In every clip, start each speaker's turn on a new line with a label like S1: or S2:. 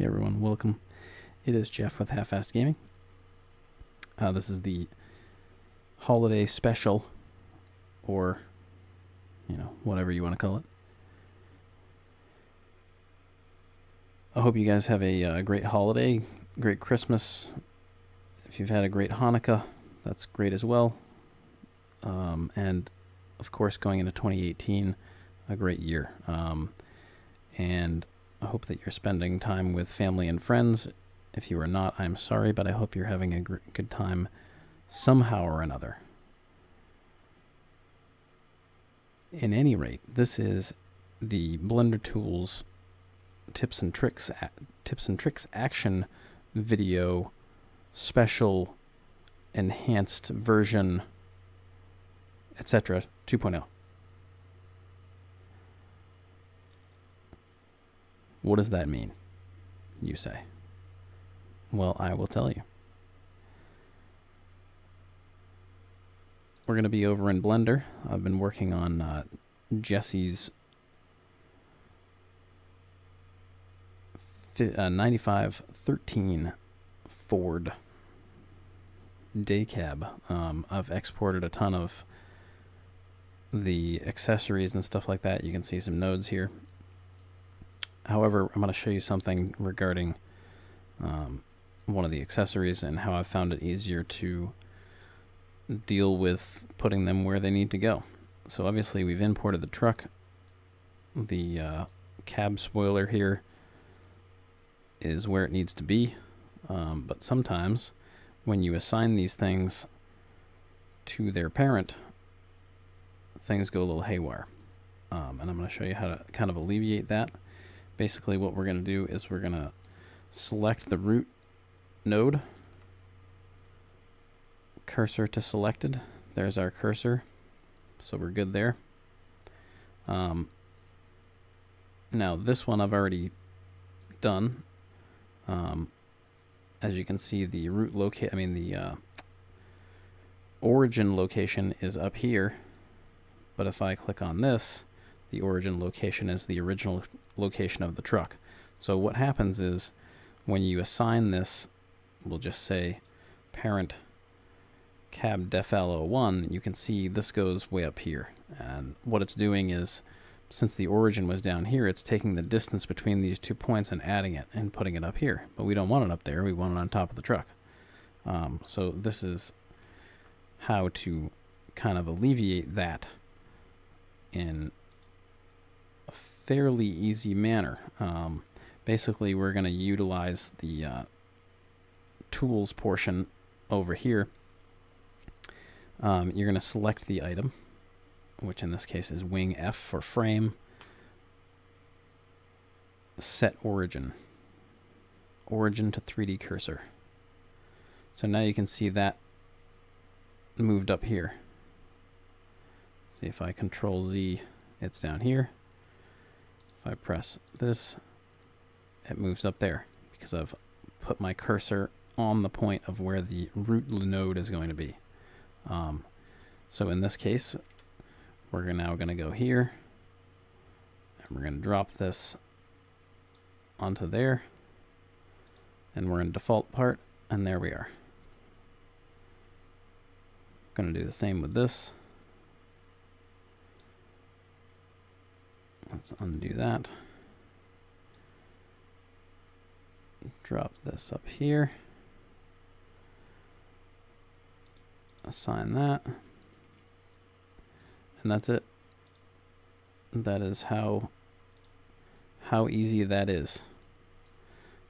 S1: Hey everyone, welcome. It is Jeff with Half Fast Gaming. Uh, this is the holiday special, or, you know, whatever you want to call it. I hope you guys have a uh, great holiday, great Christmas. If you've had a great Hanukkah, that's great as well. Um, and, of course, going into 2018, a great year. Um, and I hope that you're spending time with family and friends. If you are not, I'm sorry, but I hope you're having a good time somehow or another. In any rate, this is the Blender Tools tips and tricks tips and tricks action video special enhanced version etc 2.0 What does that mean? You say. Well, I will tell you. We're going to be over in Blender. I've been working on uh, Jesse's uh, 9513 Ford day cab. Um, I've exported a ton of the accessories and stuff like that. You can see some nodes here. However, I'm going to show you something regarding um, one of the accessories and how I've found it easier to deal with putting them where they need to go. So obviously we've imported the truck. The uh, cab spoiler here is where it needs to be. Um, but sometimes when you assign these things to their parent, things go a little haywire. Um, and I'm going to show you how to kind of alleviate that basically what we're going to do is we're going to select the root node, cursor to selected. There's our cursor. So we're good there. Um, now this one I've already done. Um, as you can see, the root locate, I mean the uh, origin location is up here. But if I click on this, the origin location is the original location of the truck. So what happens is when you assign this, we'll just say parent cab defl01, you can see this goes way up here. And what it's doing is, since the origin was down here, it's taking the distance between these two points and adding it and putting it up here. But we don't want it up there, we want it on top of the truck. Um, so this is how to kind of alleviate that in fairly easy manner. Um, basically, we're going to utilize the uh, tools portion over here. Um, you're going to select the item, which in this case is wing F for frame. Set origin. Origin to 3D cursor. So now you can see that moved up here. See if I control Z, it's down here. If I press this, it moves up there because I've put my cursor on the point of where the root node is going to be. Um, so in this case, we're now going to go here and we're going to drop this onto there and we're in default part and there we are. Going to do the same with this. Let's undo that. Drop this up here. Assign that. And that's it. That is how how easy that is.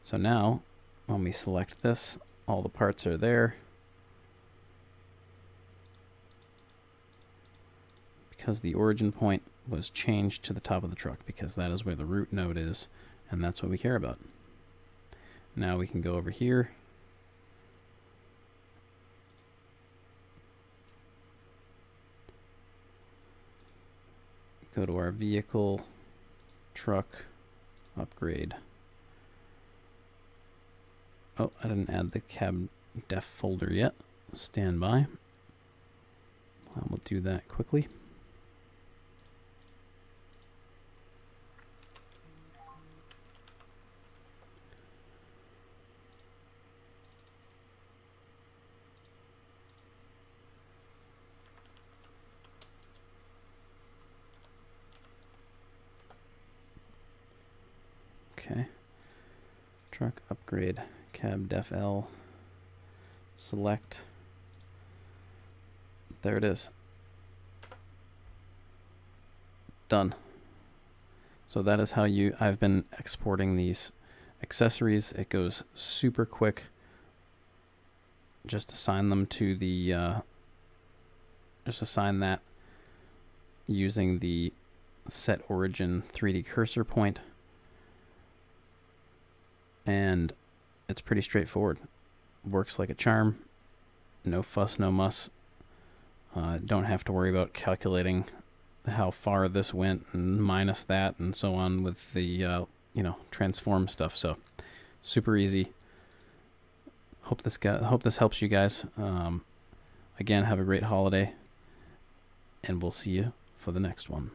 S1: So now, when we select this, all the parts are there. Because the origin point was changed to the top of the truck because that is where the root node is and that's what we care about. Now we can go over here. Go to our vehicle truck upgrade. Oh I didn't add the cab def folder yet. Stand by. We'll do that quickly Okay. Truck upgrade, cab def L, select. There it is. Done. So that is how you, I've been exporting these accessories. It goes super quick. Just assign them to the, uh, just assign that using the set origin 3D cursor point. And it's pretty straightforward. Works like a charm. No fuss, no muss. Uh, don't have to worry about calculating how far this went and minus that and so on with the uh, you know transform stuff. So super easy. Hope this guy, hope this helps you guys. Um, again, have a great holiday, and we'll see you for the next one.